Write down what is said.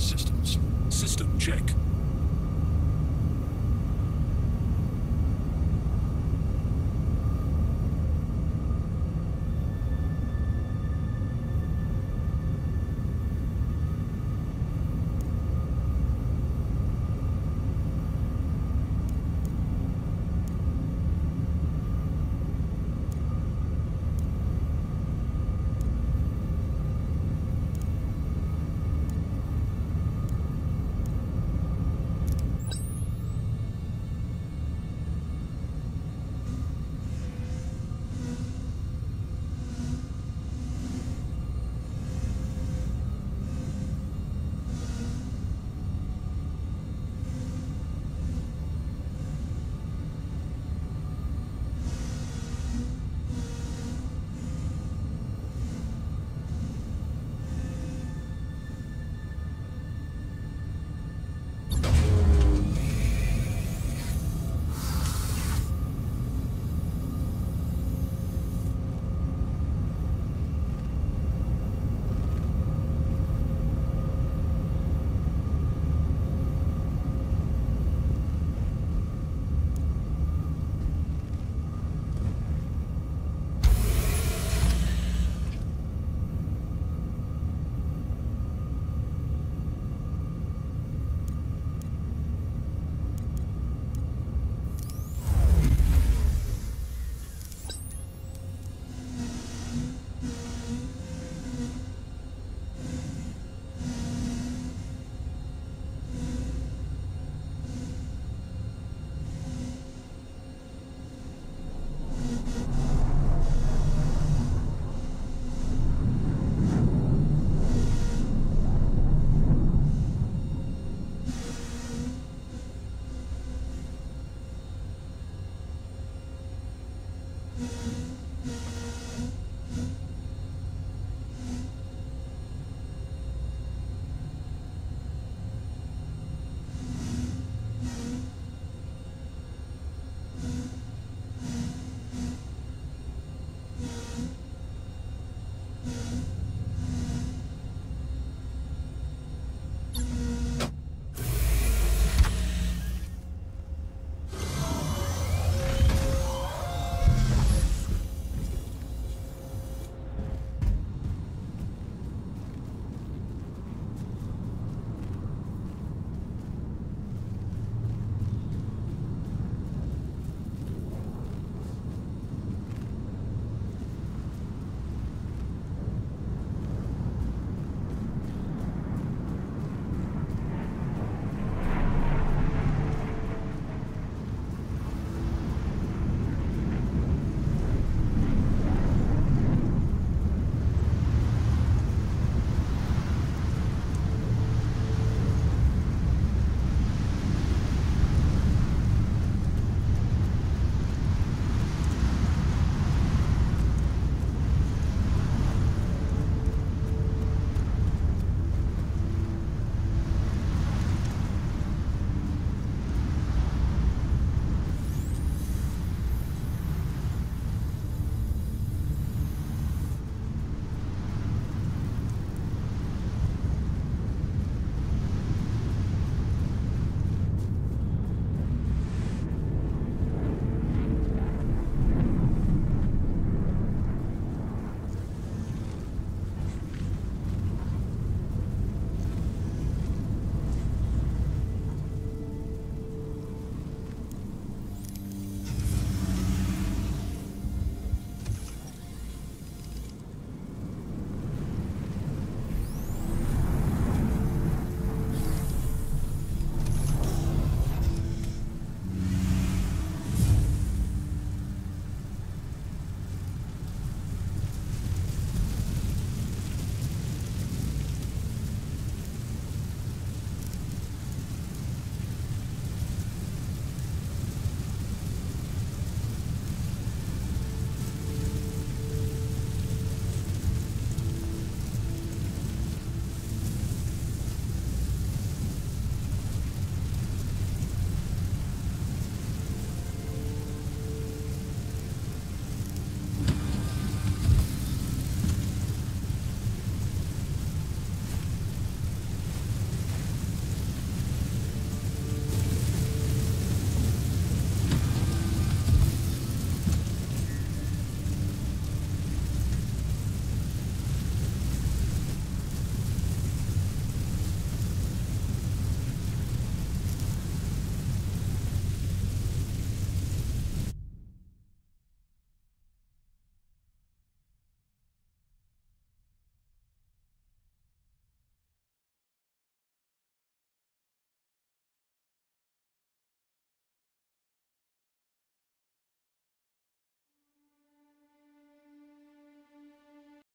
systems. System check.